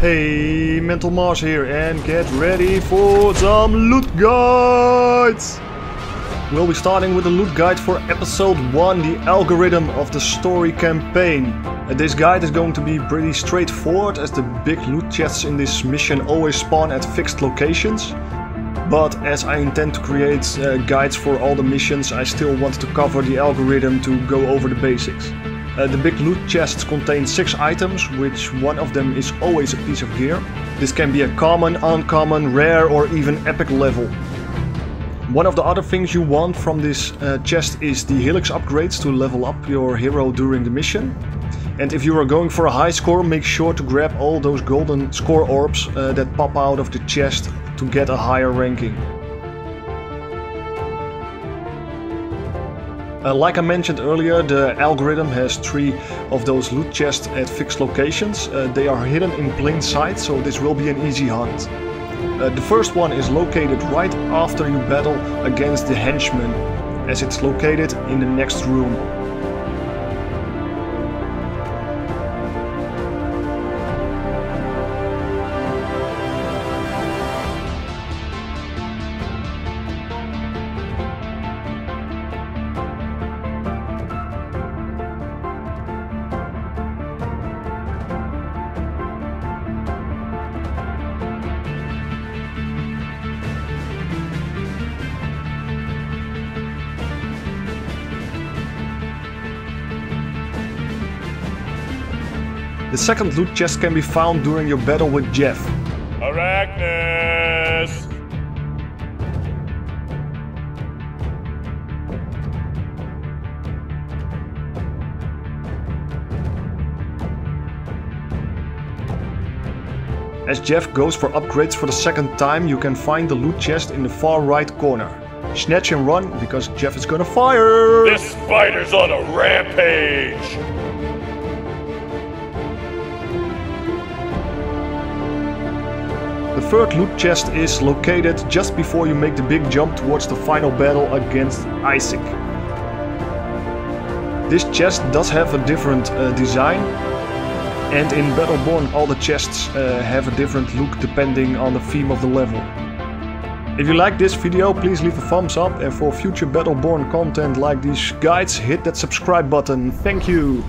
Hey, Mental Mars here and get ready for some loot guides! We'll be starting with a loot guide for episode 1, the algorithm of the story campaign. Uh, this guide is going to be pretty straightforward as the big loot chests in this mission always spawn at fixed locations. But as I intend to create uh, guides for all the missions, I still want to cover the algorithm to go over the basics. Uh, the big loot chests contain 6 items, which one of them is always a piece of gear. This can be a common, uncommon, rare or even epic level. One of the other things you want from this uh, chest is the helix upgrades to level up your hero during the mission. And if you are going for a high score, make sure to grab all those golden score orbs uh, that pop out of the chest to get a higher ranking. Uh, like I mentioned earlier, the algorithm has three of those loot chests at fixed locations. Uh, they are hidden in plain sight, so this will be an easy hunt. Uh, the first one is located right after you battle against the henchman, as it's located in the next room. The second loot chest can be found during your battle with Jeff. Arachnus! As Jeff goes for upgrades for the second time, you can find the loot chest in the far right corner. Snatch and run, because Jeff is gonna fire! This spider's on a rampage! The third loot chest is located just before you make the big jump towards the final battle against ISIC. This chest does have a different uh, design and in Battleborn all the chests uh, have a different look depending on the theme of the level. If you like this video please leave a thumbs up and for future Battleborn content like these guides hit that subscribe button. Thank you!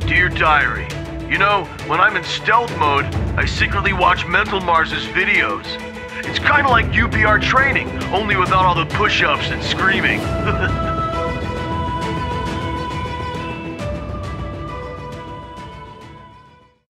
Dear Diary, you know, when I'm in stealth mode, I secretly watch Mental Mars's videos. It's kinda like UPR training, only without all the push-ups and screaming.